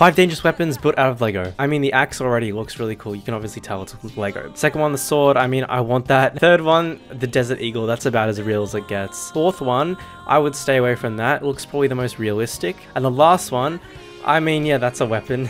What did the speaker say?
Five dangerous weapons built out of Lego. I mean, the axe already looks really cool. You can obviously tell it's Lego. Second one, the sword. I mean, I want that. Third one, the Desert Eagle. That's about as real as it gets. Fourth one, I would stay away from that. It looks probably the most realistic. And the last one, I mean, yeah, that's a weapon.